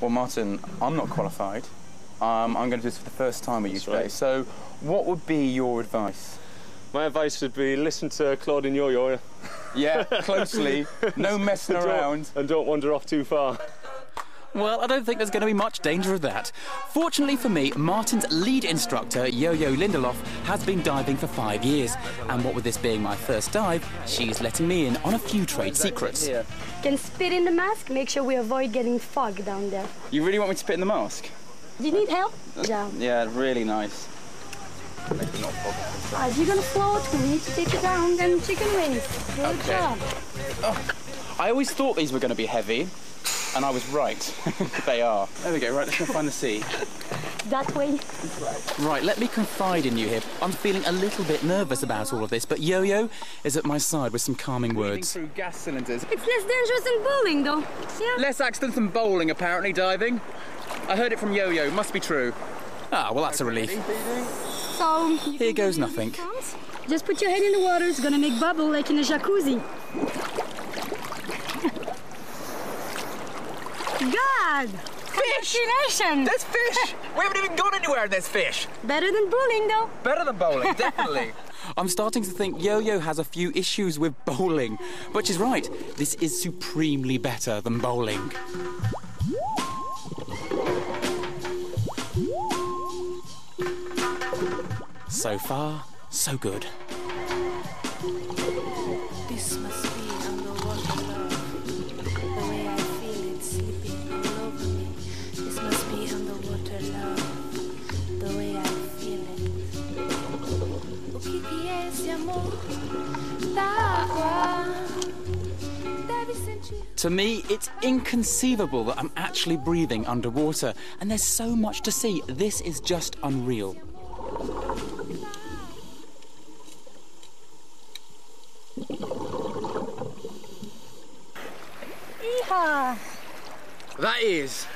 Well, Martin, I'm not qualified. Um, I'm going to do this for the first time with you today. right. So, what would be your advice? My advice would be listen to Claudine Yo-Yo Yeah, closely. no messing and around. and don't wander off too far. Well, I don't think there's going to be much danger of that. Fortunately for me, Martin's lead instructor, Yo-Yo Lindelof, has been diving for five years. And what with this being my first dive, she's letting me in on a few trade secrets. Can spit in the mask, make sure we avoid getting fog down there. You really want me to spit in the mask? Do you need help? Yeah. Yeah, really nice. Uh, if you're gonna float, we need to take you down, then chicken wings. Good Okay. job. I always thought these were going to be heavy, and I was right. they are. There we go. Right, let's go find the sea. That way. Right, right, let me confide in you here. I'm feeling a little bit nervous about all of this, but Yo-Yo is at my side with some calming Reading words. through gas cylinders. It's less dangerous than bowling, though. Yeah. Less accidents than bowling, apparently, diving. I heard it from Yo-Yo. Must be true. Ah, well, that's a relief. So Here goes nothing. Just put your head in the water. It's gonna make bubble like in a jacuzzi. God! Congratulations! There's fish! we haven't even gone anywhere and there's fish! Better than bowling, though. Better than bowling, definitely. I'm starting to think Yo-Yo has a few issues with bowling. But she's right, this is supremely better than bowling. So far, so good. To me, it's inconceivable that I'm actually breathing underwater, and there's so much to see. This is just unreal. Yeehaw! That is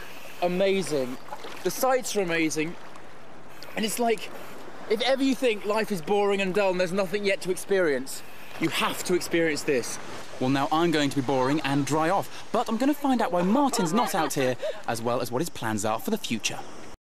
amazing. The sights are amazing. And it's like, if ever you think life is boring and dull and there's nothing yet to experience, you have to experience this. Well, now I'm going to be boring and dry off, but I'm going to find out why Martin's not out here, as well as what his plans are for the future.